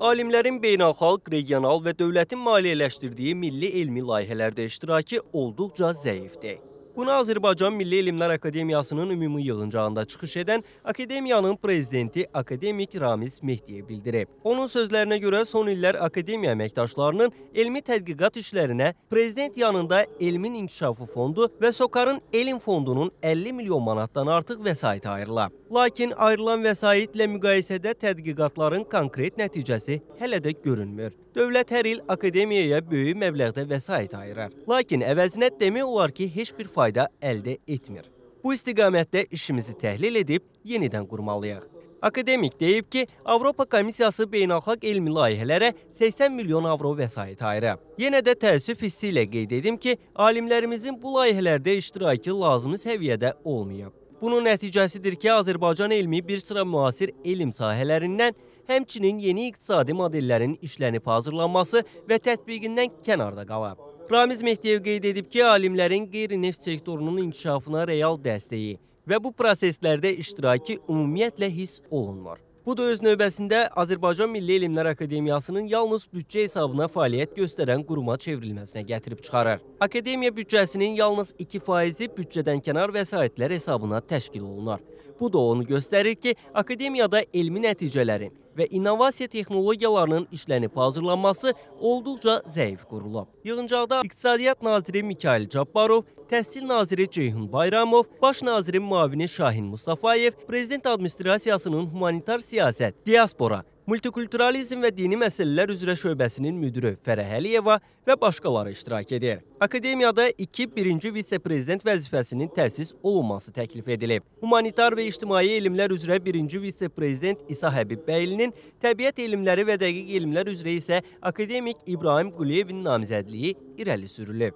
Alimlərin beynəlxalq, regional və dövlətin maliyyələşdirdiyi milli elmi layihələrdə iştirakı olduqca zəifdir. Bunu Azərbaycan Milli Elmlər Akademiyasının ümumi yığıncağında çıxış edən Akademiyanın prezidenti akademik Ramiz Mehdiyev bildirib. Onun sözlərinə görə son illər akademiya əməkdaşlarının elmi tədqiqat işlərinə prezident yanında Elmin İnkişafı Fondu və SOKARın Elm Fondunun 50 milyon manatdan artıq vəsait ayrılıb. Lakin ayrılan vəsaitlə müqayisədə tədqiqatların konkret nəticəsi hələ də görünmür. Dövlət hər il akademiyaya böyük məbləğdə vəsait ayırır. Lakin əvəzinə demək olar ki, heç bir fayda əldə etmir. Bu istiqamətdə işimizi təhlil edib yenidən qurmalıyıq. Akademik deyib ki, Avropa Komissiyası beynəlxalq elmi layihələrə 80 milyon avro vəsait ayırıb. Yenə də təəssüf hissi ilə qeyd edim ki, alimlərimizin bu layihələrdə iştirakı lazımi səviyyədə olmayıb. Bunun nəticəsidir ki, Azərbaycan elmi bir sıra müasir elm sahələrindən, həmçinin yeni iqtisadi modellərin işlənib hazırlanması və tətbiqindən kənarda qalıb. Ramiz Mehdiyev qeyd edib ki, alimlərin qeyri-neft sektorunun inkişafına real dəstəyi və bu proseslərdə iştirakı ümumiyyətlə hiss olunmur. Bu da öz növbəsində Azərbaycan Milli Elmlər Akademiyasının yalnız büdcə hesabına fəaliyyət göstərən quruma çevrilməsinə gətirib çıxarır. Akademiya büdcəsinin yalnız 2%-i büdcədən kənar vəsaitlər hesabına təşkil olunur. Bu da onu göstərir ki, akademiyada elmi nəticələrin və innovasiya texnologiyalarının işlənib hazırlanması olduqca zəif qurulub. Yığıncaqda İqtisadiyyat naziri Mikayıl Cabbarov, Təhsil naziri Ceyhun Bayramov, Baş nazirin müavini Şahin Mustafayev, Prezident Administrasiyasının humanitar siyasət, diaspora, multikulturalizm və dini məsələlər üzrə şöbəsinin müdiri Fərəh Əliyeva və başqaları iştirak edir. Akademiyada iki birinci vitse-prezident vəzifəsinin təsis olunması təklif edilib. Humanitar və ictimai elmlər üzrə birinci vitse-prezident İsa Həbib Bəylinin, təbiət elmləri və dəqiq elmlər üzrə isə akademik İbrahim Quliyevin namizədliyi irəli sürülüb.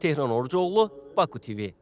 Tehran Orcoğlu, Baku TV.